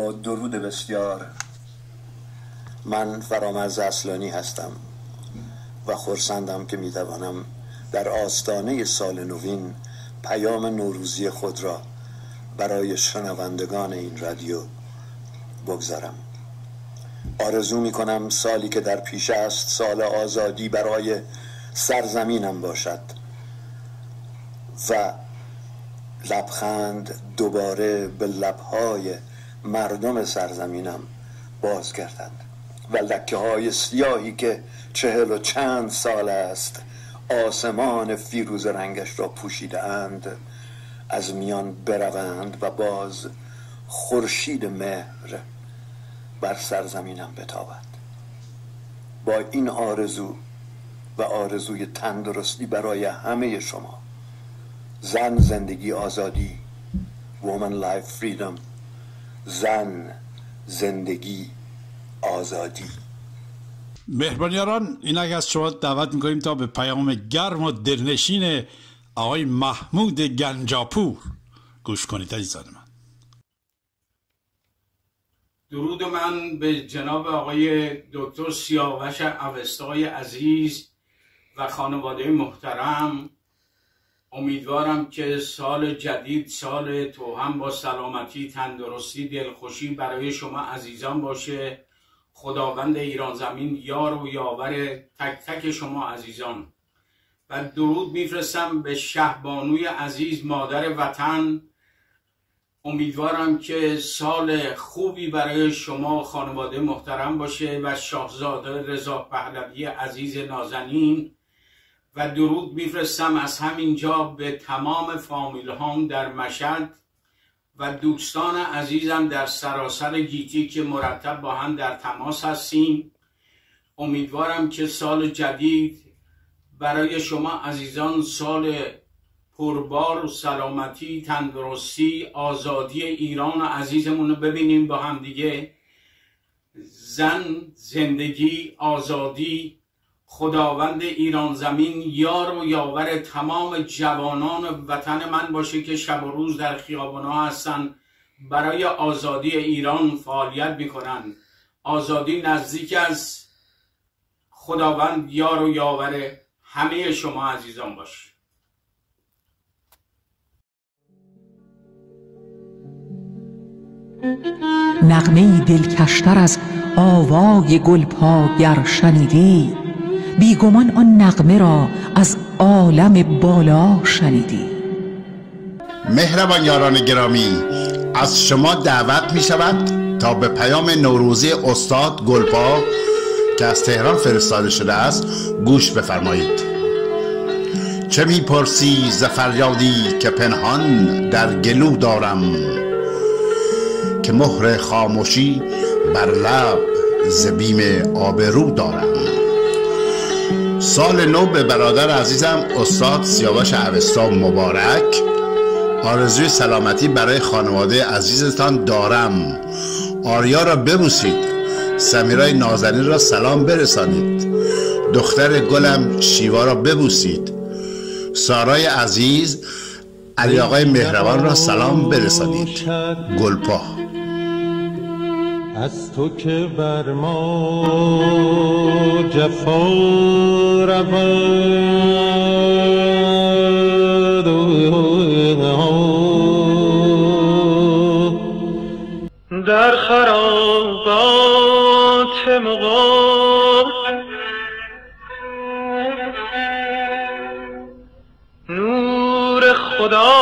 با درود بسیار. من فرامرز اصلانی هستم و خورسندم که می‌توانم در آستانه سال نوین پیام نوروزی خود را برای شنوندگان این رادیو بگذارم. آرزو می کنم سالی که در پیش است سال آزادی برای سرزمینم باشد و لبخند دوباره به لبهای مردم سرزمینم باز گردد و لکه های سیاهی که چهل و چند سال است آسمان فیروز رنگش را پوشیده اند از میان بروند و باز خورشید مهر بر سرزمینم بتابد. با این آرزو و آرزوی تندرستی برای همه شما زن زندگی آزادی Woman Life Freedom زن زندگی آزادی. مهربانیاران این از شما دعوت می‌کنیم تا به پیام گرم و دلنشین آقای محمود گنجاپور گوش کنید عزیزان من. درود من به جناب آقای دکتر سیاوش اوستای عزیز و خانواده محترم. امیدوارم که سال جدید سال تو هم با سلامتی تندرستی دلخوشی برای شما عزیزان باشه. خداوند ایران زمین یار و یاور تک تک شما عزیزان. و درود میفرستم به شهبانوی عزیز مادر وطن. امیدوارم که سال خوبی برای شما خانواده محترم باشه و شاهزاده رضا پهلوی عزیز نازنین. و درود میفرستم از همینجا به تمام فامیل هم در مشهد و دوستان عزیزم در سراسر گیتی که مرتب با هم در تماس هستیم. امیدوارم که سال جدید برای شما عزیزان سال پربار و سلامتی تندرستی آزادی ایران و عزیزمون رو ببینیم با هم دیگه. زن زندگی آزادی خداوند ایران زمین یار و یاور تمام جوانان وطن من باشه که شب و روز در خیابانها هستن. برای آزادی ایران فعالیت می‌کنن. آزادی نزدیک از خداوند یار و یاور همه شما عزیزان باشه. نغمه دلکشتر از آوای گلپا گر شنیدی بیگمان آن نغمه را از عالم بالا شنیدی. مهربان یاران گرامی از شما دعوت می شود تا به پیام نوروزی استاد گلپا که از تهران فرستاده شده است گوش بفرمایید. چه می‌پرسی ز فریادی که پنهان در گلو دارم که مهر خاموشی بر لب ز بیم آبرو دارم؟ سال نو به برادر عزیزم استاد سیاوش اوستا مبارک. آرزوی سلامتی برای خانواده عزیزتان دارم. آریا را ببوسید. سمیرای نازنین را سلام برسانید. دختر گلم شیوا را ببوسید. سارای عزیز علی آقای مهربان را سلام برسانید. گلپا. از تو که بر ما جفا رود در خرابات مغان نور خدا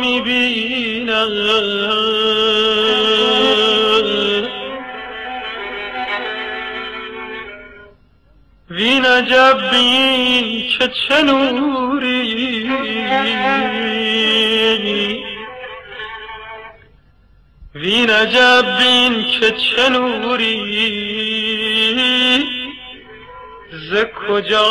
می‌بینم عجب بین که چه نوری وین عجب که چه نوری ز کجا